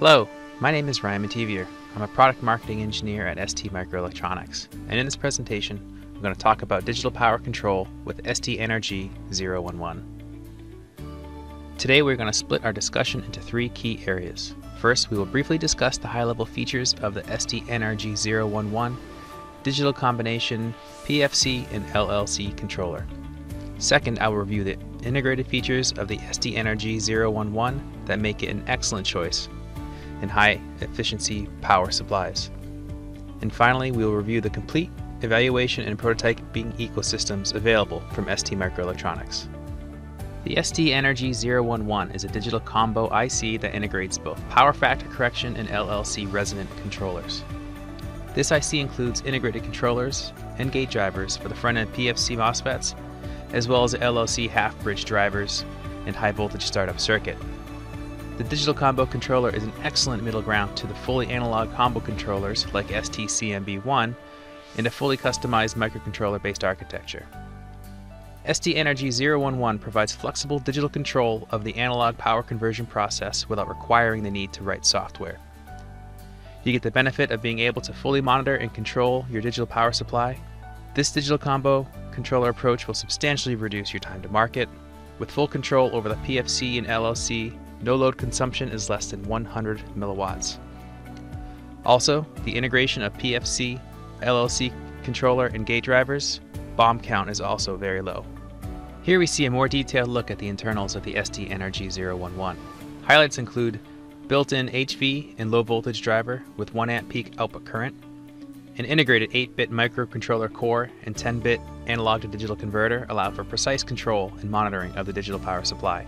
Hello, my name is Ryan Mativier. I'm a product marketing engineer at ST Microelectronics, and in this presentation, I'm going to talk about digital power control with ST Energy 011. Today, we're going to split our discussion into three key areas. First, we will briefly discuss the high level features of the ST Energy 011 digital combination PFC and LLC controller. Second, I will review the integrated features of the ST Energy 011 that make it an excellent choice and high efficiency power supplies. And finally, we will review the complete evaluation and prototyping ecosystems available from ST Microelectronics. The ST Energy 011 is a digital combo IC that integrates both power factor correction and LLC resonant controllers. This IC includes integrated controllers and gate drivers for the front-end PFC MOSFETs, as well as LLC half-bridge drivers and high voltage startup circuit. The digital combo controller is an excellent middle ground to the fully analog combo controllers like STCMB1 and a fully customized microcontroller based architecture. ST Energy 011 provides flexible digital control of the analog power conversion process without requiring the need to write software. You get the benefit of being able to fully monitor and control your digital power supply. This digital combo controller approach will substantially reduce your time to market. With full control over the PFC and LLC no load consumption is less than 100 milliwatts. Also, the integration of PFC, LLC controller, and gate drivers, BOM count is also very low. Here we see a more detailed look at the internals of the ST Energy 011. Highlights include built-in HV and low voltage driver with 1 amp peak output current, an integrated 8-bit microcontroller core and 10-bit analog to digital converter allow for precise control and monitoring of the digital power supply.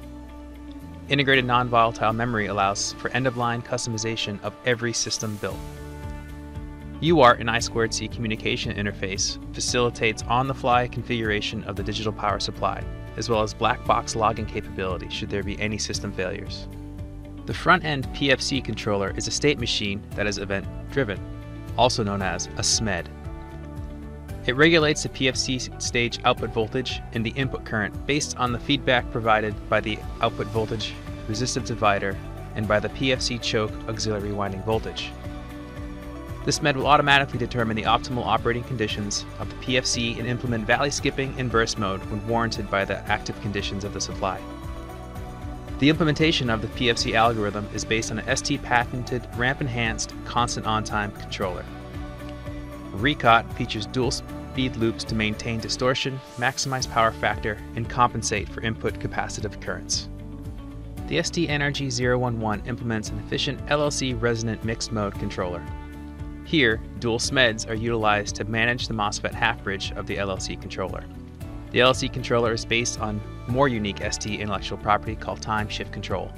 Integrated non-volatile memory allows for end-of-line customization of every system built. UART and I2C communication interface facilitates on-the-fly configuration of the digital power supply, as well as black box logging capability should there be any system failures. The front-end PFC controller is a state machine that is event-driven, also known as a SMED. It regulates the PFC stage output voltage and the input current based on the feedback provided by the output voltage resistance divider and by the PFC choke auxiliary winding voltage. This SMED will automatically determine the optimal operating conditions of the PFC and implement valley skipping and burst mode when warranted by the active conditions of the supply. The implementation of the PFC algorithm is based on an ST patented ramp enhanced constant on time controller. RECOT features dual speed loops to maintain distortion, maximize power factor, and compensate for input capacitive currents. The ST Energy 011 implements an efficient LLC resonant mixed mode controller. Here, dual SMEDs are utilized to manage the MOSFET half bridge of the LLC controller. The LLC controller is based on more unique ST intellectual property called time shift control.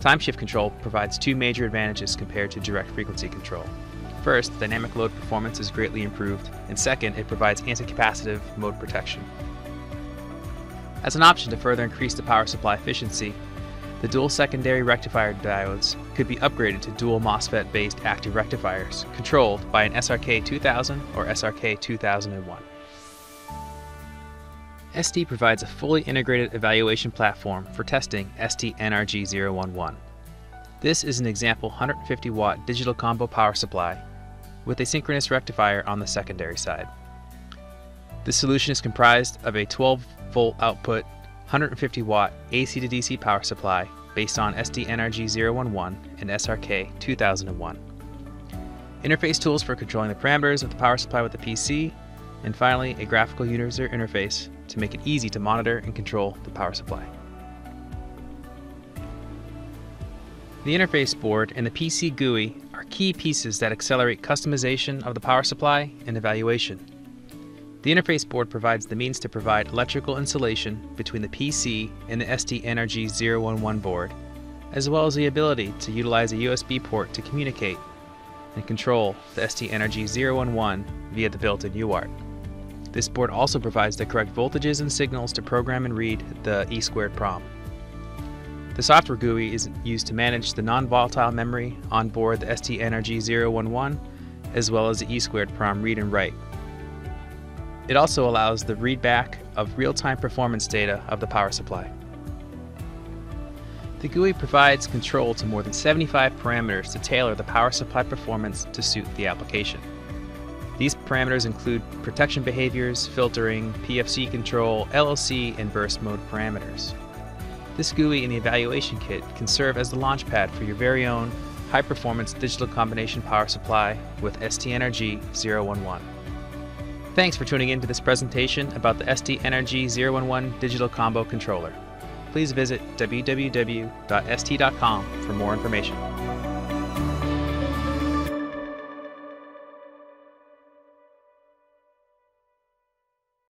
Time shift control provides two major advantages compared to direct frequency control. First, dynamic load performance is greatly improved, and second, it provides anti-capacitive mode protection. As an option to further increase the power supply efficiency, the dual secondary rectifier diodes could be upgraded to dual MOSFET based active rectifiers, controlled by an SRK 2000 or SRK 2001. ST provides a fully integrated evaluation platform for testing ST NRG 011. This is an example 150 watt digital combo power supply with a synchronous rectifier on the secondary side. This solution is comprised of a 12 volt output 150 watt AC to DC power supply based on ST NRG 011 and SRK 2001. Interface tools for controlling the parameters of the power supply with the PC, and finally a graphical user interface to make it easy to monitor and control the power supply. The interface board and the PC GUI key pieces that accelerate customization of the power supply and evaluation. The interface board provides the means to provide electrical insulation between the PC and the ST Energy 011 board, as well as the ability to utilize a USB port to communicate and control the ST Energy 011 via the built-in UART. This board also provides the correct voltages and signals to program and read the E2 PROM. The software GUI is used to manage the non-volatile memory on board the ST Energy 011, as well as the E2 PROM read and write. It also allows the readback of real-time performance data of the power supply. The GUI provides control to more than 75 parameters to tailor the power supply performance to suit the application. These parameters include protection behaviors, filtering, PFC control, LLC, and burst mode parameters. This GUI in the evaluation kit can serve as the launchpad for your very own high-performance digital combination power supply with ST Energy 011. Thanks for tuning in to this presentation about the ST Energy 011 Digital Combo Controller. Please visit www.st.com for more information.